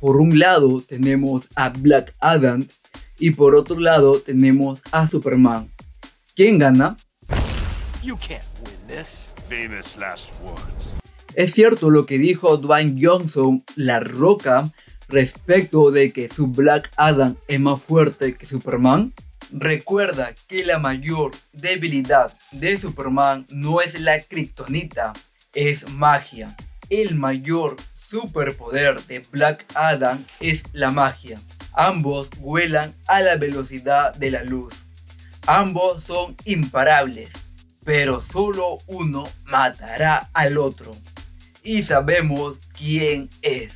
por un lado tenemos a Black Adam y por otro lado tenemos a Superman. ¿Quién gana? Es cierto lo que dijo Dwayne Johnson, La Roca, respecto de que su Black Adam es más fuerte que Superman. Recuerda que la mayor debilidad de Superman no es la kriptonita, es magia. El mayor superpoder de Black Adam es la magia. Ambos vuelan a la velocidad de la luz. Ambos son imparables, pero solo uno matará al otro. Y sabemos quién es.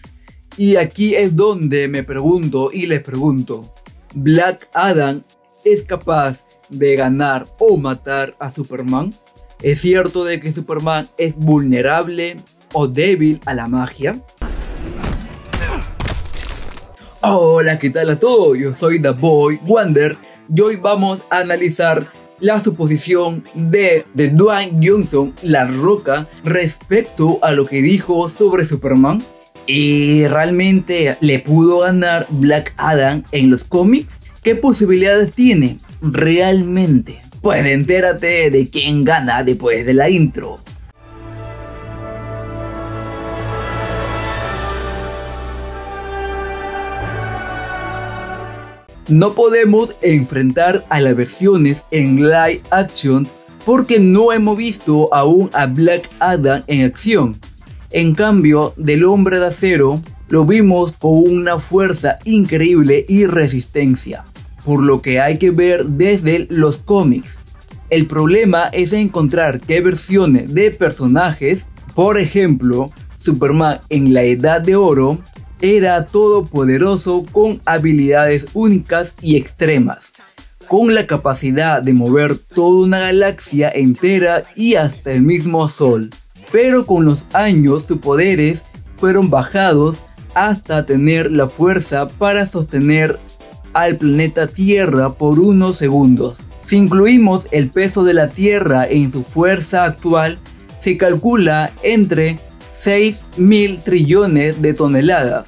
Y aquí es donde me pregunto y les pregunto, ¿Black Adam es capaz de ganar o matar a Superman? ¿Es cierto de que Superman es vulnerable o débil a la magia? Hola, ¿qué tal a todos? Yo soy The Boy Wonder y hoy vamos a analizar la suposición de, de Dwayne Johnson, La Roca, respecto a lo que dijo sobre Superman. ¿Y realmente le pudo ganar Black Adam en los cómics? ¿Qué posibilidades tiene realmente? Pues entérate de quién gana después de la intro. No podemos enfrentar a las versiones en live action porque no hemos visto aún a Black Adam en acción. En cambio, del hombre de acero lo vimos con una fuerza increíble y resistencia, por lo que hay que ver desde los cómics. El problema es encontrar qué versiones de personajes, por ejemplo, Superman en la Edad de Oro, era todopoderoso con habilidades únicas y extremas, con la capacidad de mover toda una galaxia entera y hasta el mismo Sol pero con los años sus poderes fueron bajados hasta tener la fuerza para sostener al planeta Tierra por unos segundos. Si incluimos el peso de la Tierra en su fuerza actual, se calcula entre 6 mil trillones de toneladas.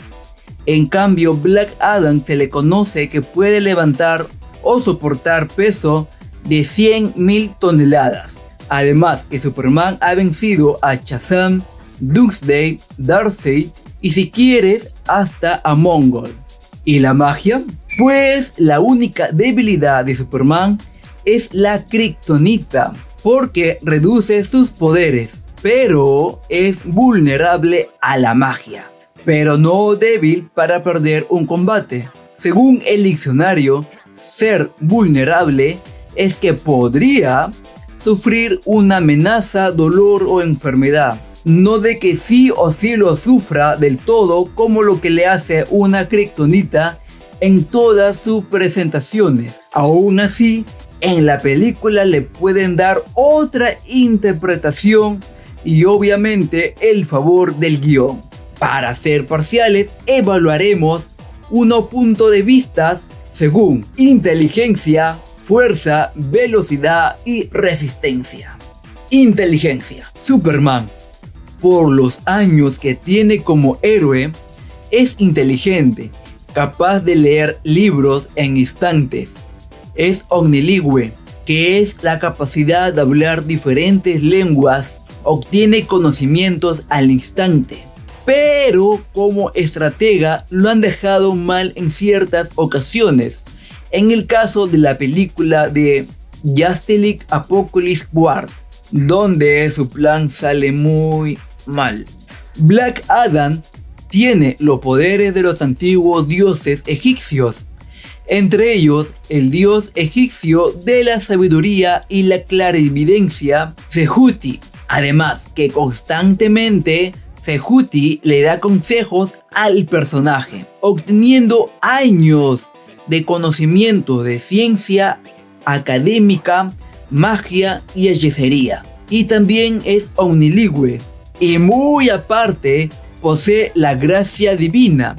En cambio, Black Adam se le conoce que puede levantar o soportar peso de 100 mil toneladas. Además que Superman ha vencido a Shazam, Doomsday, Darkseid y si quieres hasta a Mongol. ¿Y la magia? Pues la única debilidad de Superman es la kriptonita, porque reduce sus poderes, pero es vulnerable a la magia, pero no débil para perder un combate. Según el diccionario, ser vulnerable es que podría sufrir una amenaza, dolor o enfermedad. No de que sí o sí lo sufra del todo como lo que le hace una kriptonita en todas sus presentaciones. Aún así, en la película le pueden dar otra interpretación y obviamente el favor del guion. Para ser parciales, evaluaremos uno punto de vista según inteligencia, fuerza, velocidad y resistencia. Inteligencia. Superman, por los años que tiene como héroe, es inteligente, capaz de leer libros en instantes. Es omnilingüe, que es la capacidad de hablar diferentes lenguas, obtiene conocimientos al instante. Pero como estratega lo han dejado mal en ciertas ocasiones en el caso de la película de Justice Apocalypse War, donde su plan sale muy mal. Black Adam tiene los poderes de los antiguos dioses egipcios, entre ellos el dios egipcio de la sabiduría y la clarividencia, Sehuti. Además que constantemente Sehuti le da consejos al personaje, obteniendo años de conocimiento de ciencia académica, magia y hechicería. Y también es omnilingüe. Y muy aparte posee la gracia divina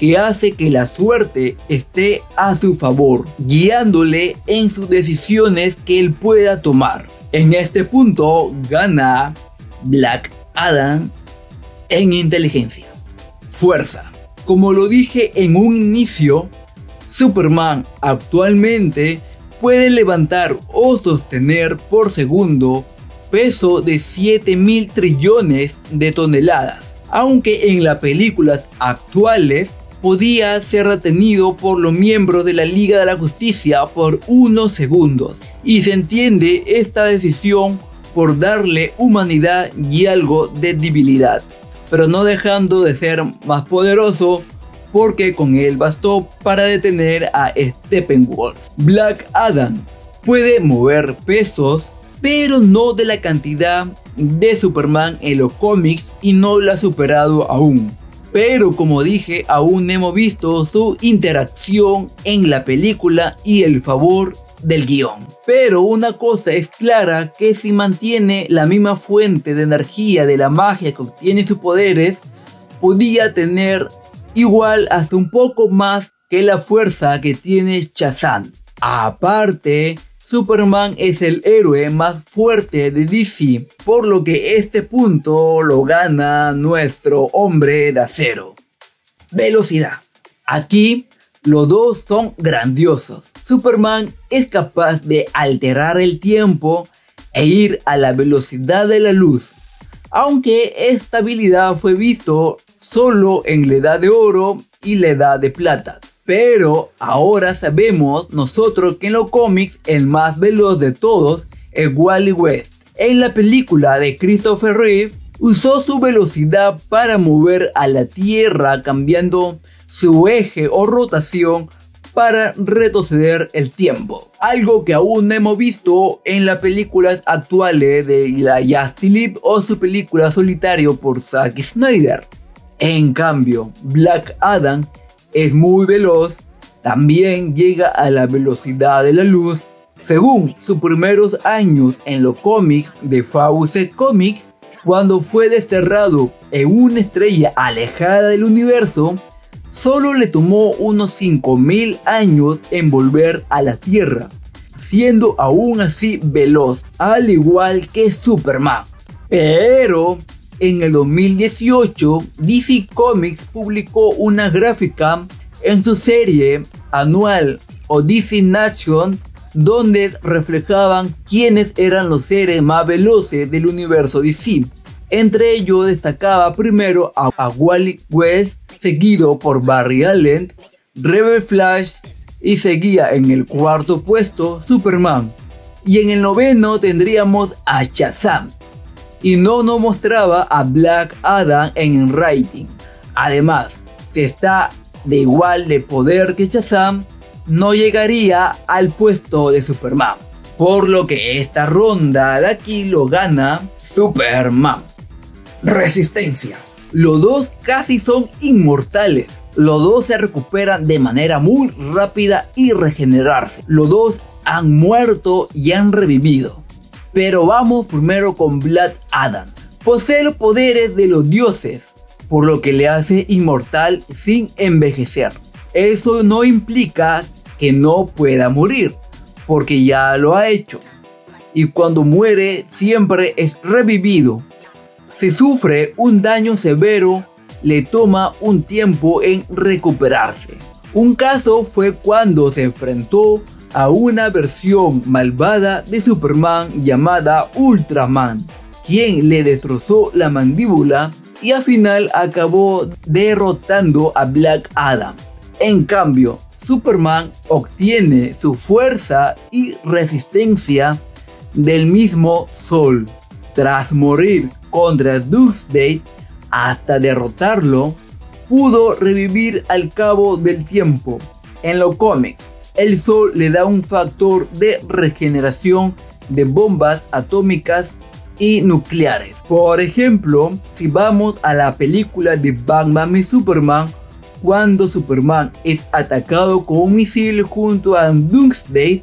que hace que la suerte esté a su favor, guiándole en sus decisiones que él pueda tomar. En este punto gana Black Adam en inteligencia. Fuerza. Como lo dije en un inicio, Superman actualmente puede levantar o sostener por segundo peso de 7 mil trillones de toneladas, aunque en las películas actuales podía ser retenido por los miembros de la Liga de la Justicia por unos segundos, y se entiende esta decisión por darle humanidad y algo de debilidad, pero no dejando de ser más poderoso porque con él bastó para detener a Steppenwolf. Black Adam puede mover pesos pero no de la cantidad de Superman en los cómics y no lo ha superado aún. Pero como dije, aún hemos visto su interacción en la película y el favor del guion. Pero una cosa es clara que si mantiene la misma fuente de energía de la magia que obtiene sus poderes, podía tener igual hasta un poco más que la fuerza que tiene Shazam. Aparte, Superman es el héroe más fuerte de DC, por lo que este punto lo gana nuestro hombre de acero. Velocidad. Aquí los dos son grandiosos. Superman es capaz de alterar el tiempo e ir a la velocidad de la luz, aunque esta habilidad fue visto solo en la edad de oro y la edad de plata. Pero ahora sabemos nosotros que en los cómics el más veloz de todos es Wally West. En la película de Christopher Reeve usó su velocidad para mover a la Tierra cambiando su eje o rotación para retroceder el tiempo. Algo que aún no hemos visto en las películas actuales de la Justice o su película Solitario por Zack Snyder. En cambio, Black Adam es muy veloz, también llega a la velocidad de la luz. Según sus primeros años en los cómics de Fawcett Comics, cuando fue desterrado en una estrella alejada del universo, solo le tomó unos 5000 años en volver a la Tierra, siendo aún así veloz, al igual que Superman. Pero en el 2018, DC Comics publicó una gráfica en su serie anual o DC Nation donde reflejaban quiénes eran los seres más veloces del universo DC. Entre ellos destacaba primero a, Wally West, seguido por Barry Allen, Rebel Flash y seguía en el cuarto puesto Superman. Y en el noveno tendríamos a Shazam, y no nos mostraba a Black Adam en el rating. Además, si está de igual de poder que Shazam, no llegaría al puesto de Superman. Por lo que esta ronda de aquí lo gana Superman. Resistencia. Los dos casi son inmortales. Los dos se recuperan de manera muy rápida y regenerarse. Los dos han muerto y han revivido. Pero vamos primero con Black Adam. Posee los poderes de los dioses, por lo que le hace inmortal sin envejecer. Eso no implica que no pueda morir, porque ya lo ha hecho. Y cuando muere siempre es revivido. Si sufre un daño severo, le toma un tiempo en recuperarse. Un caso fue cuando se enfrentó a una versión malvada de Superman llamada Ultraman, quien le destrozó la mandíbula y al final acabó derrotando a Black Adam. En cambio, Superman obtiene su fuerza y resistencia del mismo Sol. Tras morir contra Doomsday hasta derrotarlo, pudo revivir al cabo del tiempo. En los cómics, el Sol le da un factor de regeneración de bombas atómicas y nucleares. Por ejemplo, si vamos a la película de Batman y Superman, cuando Superman es atacado con un misil junto a Doomsday,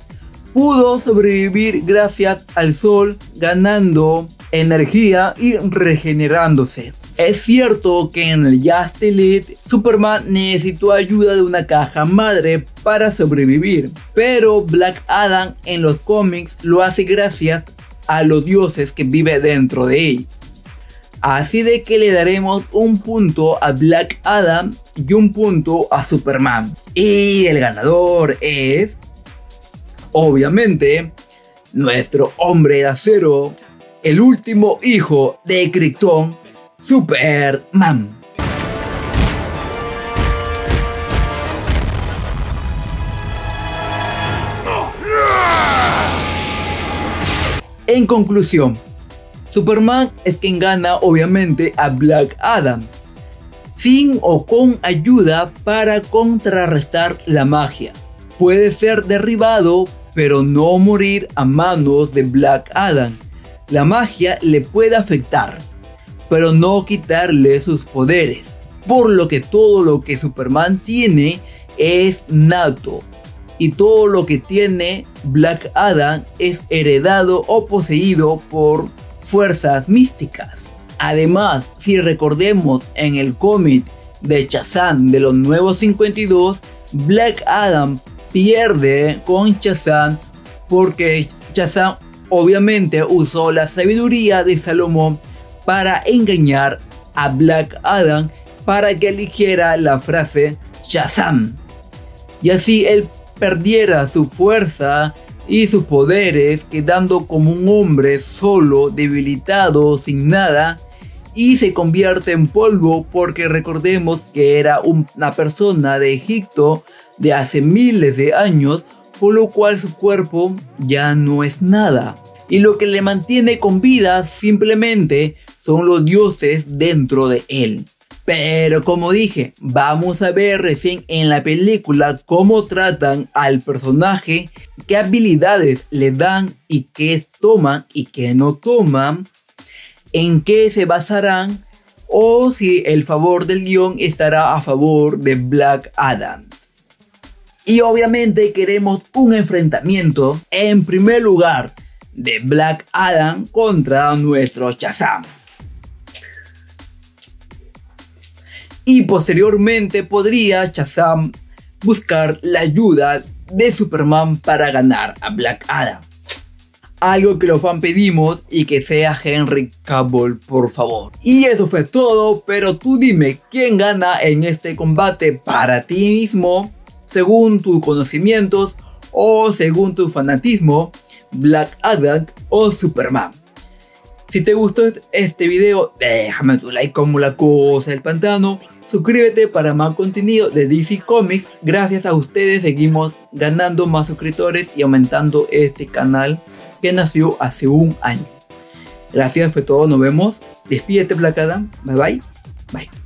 pudo sobrevivir gracias al sol ganando energía y regenerándose. Es cierto que en el Just Elite Superman necesitó ayuda de una caja madre para sobrevivir, pero Black Adam en los cómics lo hace gracias a los dioses que vive dentro de él. Así de que le daremos un punto a Black Adam y un punto a Superman. Y el ganador es, obviamente, nuestro hombre de acero, el último hijo de Krypton, Superman. En conclusión, Superman es quien gana obviamente a Black Adam, sin o con ayuda para contrarrestar la magia. Puede ser derribado, pero no morir a manos de Black Adam. La magia le puede afectar, pero no quitarle sus poderes, por lo que todo lo que Superman tiene es nato y todo lo que tiene Black Adam es heredado o poseído por fuerzas místicas. Además, si recordemos en el cómic de Shazam de los nuevos 52, Black Adam pierde con Shazam porque Shazam obviamente usó la sabiduría de Salomón para engañar a Black Adam para que eligiera la frase Shazam. Y así él perdiera su fuerza y sus poderes, quedando como un hombre solo, debilitado, sin nada, y se convierte en polvo porque recordemos que era una persona de Egipto de hace miles de años, por lo cual su cuerpo ya no es nada. Y lo que le mantiene con vida simplemente son los dioses dentro de él. Pero como dije, vamos a ver recién en la película cómo tratan al personaje, qué habilidades le dan y qué toman y qué no toman, en qué se basarán o si el favor del guion estará a favor de Black Adam. Y obviamente queremos un enfrentamiento en primer lugar de Black Adam contra nuestro Shazam. y posteriormente podría Shazam buscar la ayuda de Superman para ganar a Black Adam. Algo que los fans pedimos y que sea Henry Cavill, por favor. Y eso fue todo, pero tú dime quién gana en este combate para ti mismo, según tus conocimientos o según tu fanatismo, Black Adam o Superman. Si te gustó este video, déjame tu like como la cosa del pantano Suscríbete para más contenido de DC Comics. Gracias a ustedes seguimos ganando más suscriptores y aumentando este canal que nació hace un año. Gracias, fue todo. Nos vemos. Despídete, Placada. Bye bye. Bye.